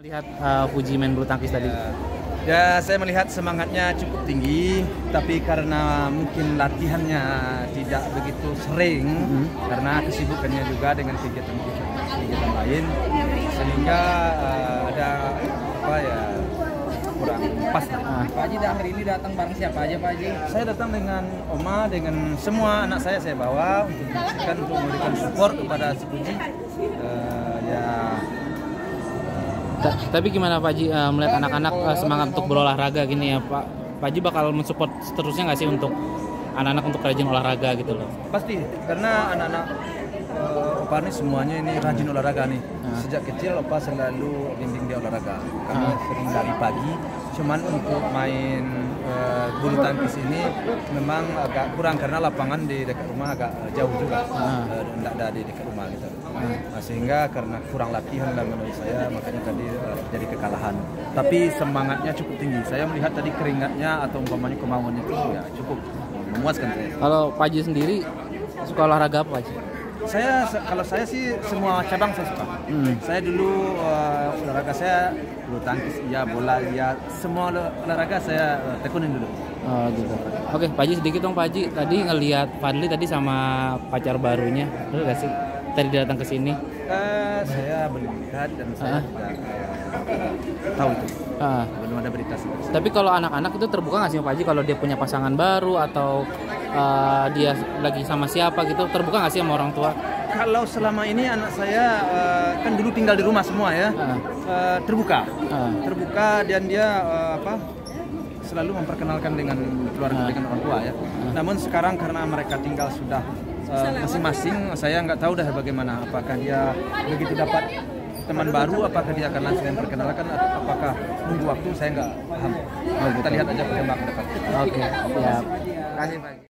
Melihat uh, Fuji main bulu tangkis tadi. Ya, saya melihat semangatnya cukup tinggi, tapi karena mungkin latihannya tidak begitu sering, Mhm. karena kesibukannya juga dengan kegiatan-kegiatan lain, sehingga eh, ada apa ya kurang pas lah. Ah, Pak Haji dah hari ini datang bareng siapa aja Pak Haji? Saya datang dengan Oma, dengan semua anak saya saya bawa untuk menyaksikan untuk memberikan support kepada si Puji. Eh, ya ta- tapi gimana Pak Haji uh, melihat anak-anak uh, semangat untuk berolahraga gini ya Pak? Pak Haji bakal mensupport seterusnya nggak sih untuk anak-anak untuk rajin olahraga gitu loh? Pasti, karena anak-anak Opa ini semuanya ini rajin olahraga nih. Ah. Sejak kecil Opa selalu bimbing dia olahraga. Kami Ah. sering lari pagi. Cuman untuk main eh, bulu tangkis ini memang agak kurang karena lapangan di dekat rumah agak jauh juga. Ah. Eh, Tidak ada di dekat rumah gitu. Nah, sehingga karena kurang latihan dan menurut saya makanya tadi eh, jadi kekalahan. Tapi semangatnya cukup tinggi. Saya melihat tadi keringatnya atau umpamanya kemauannya itu ya cukup memuaskan saya. Kalau Pak Haji sendiri suka olahraga apa Pak Haji? Saya kalau saya sih semua cabang saya suka. Hmm. Saya dulu eh, olahraga saya bulu tangkis ya bola ya semua olah- olahraga saya eh, tekunin dulu. Oh gitu. Oke, Pak Haji sedikit dong Pak Haji. Tadi ngelihat Fadli tadi sama pacar barunya, betul gak sih? Tadi datang ke sini. Eh, saya belum lihat dan saya Ah. tidak eh, tahu itu. Ah. Belum ada berita seperti itu. Tapi kalau anak-anak itu terbuka nggak sih Pak Haji kalau dia punya pasangan baru atau uh, dia lagi sama siapa gitu terbuka nggak sih sama orang tua? Kalau selama ini anak saya eh, kan dulu tinggal di rumah semua ya, Ah. Eh, terbuka, Ah. terbuka dan dia eh, apa? selalu memperkenalkan dengan keluarga Ah. dengan orang tua ya. Namun sekarang karena mereka tinggal sudah masing-masing, saya nggak tahu dah bagaimana. Apakah dia begitu dapat teman baru, apakah dia akan langsung memperkenalkan, atau apakah nunggu waktu, saya nggak paham. Kita lihat aja perkembangan depan. Oke, siap. Terima kasih Pak.